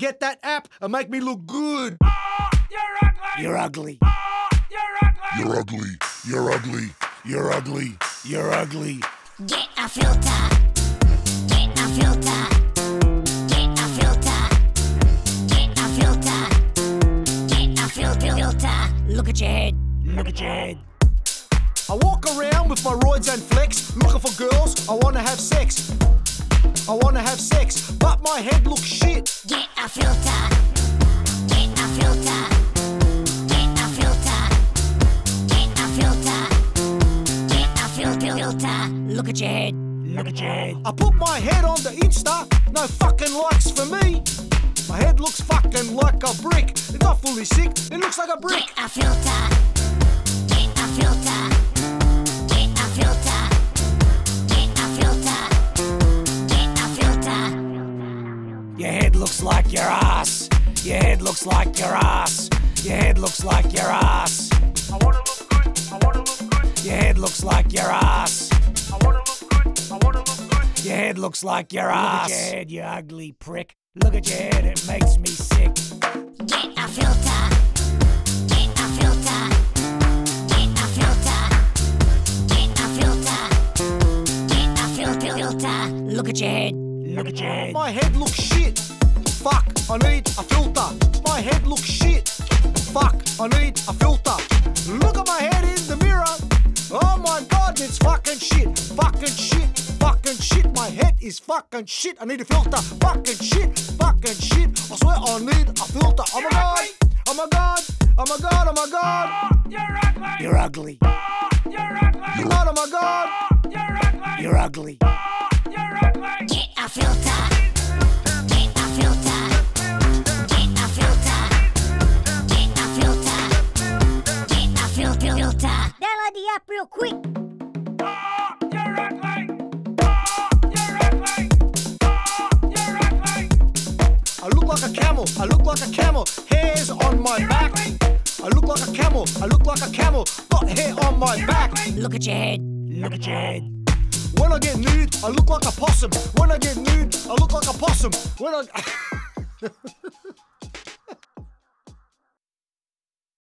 Get that app and make me look good. Oh, oh, you're ugly. You're ugly. You're ugly. You're ugly. You're ugly. Get a filter. Get a filter. Get a filter. Get a filter. Get a fil- fil- filter. Look at your head. Look at your head. I walk around with my roids and flex, looking for girls. I wanna have sex. I wanna have sex, but my head looks shit. Get a filter. Get a filter. Get a filter. Get a filter. Get a fil- fil- filter. Look at your head. Look at your head. I put my head on the Insta, no fucking likes for me. My head looks fucking like a brick. It's not fully sick, it looks like a brick. Get a filter. Get a filter. Your head looks like your ass. Your head looks like your ass. Your head looks like your ass. I wanna look good. I wanna look good. Your head looks like your ass. I wanna look good. I wanna look good. Your head looks like your ass. Look at your head, you ugly prick. Look at your head, it makes me sick. Get a filter. Get a filter. Get a filter. Get a filter. Get a fil- fil- filter. Look at your head. Look at your head. My head looks shit. Fuck, I need a filter. My head looks shit. Fuck, I need a filter. Look at my head in the mirror. Oh my god, it's fucking shit. Fucking shit. Fucking shit. My head is fucking shit. I need a filter. Fucking shit. Fucking shit. I swear I need a filter. Oh my god. Oh my god. Oh my god. Oh my god. You're ugly. You're ugly. You're ugly. Oh my god. Oh, you're ugly. You're ugly. Oh, you're ugly. Get app real quick. You're ugly. You're ugly. You're ugly. I look like a camel. I look like a camel. Hairs on my back. I look like a camel. I look like a camel. Got hair on my back. Look at your head. Look at your head. When I get nude, I look like a possum. When I get nude, I look like a possum. When I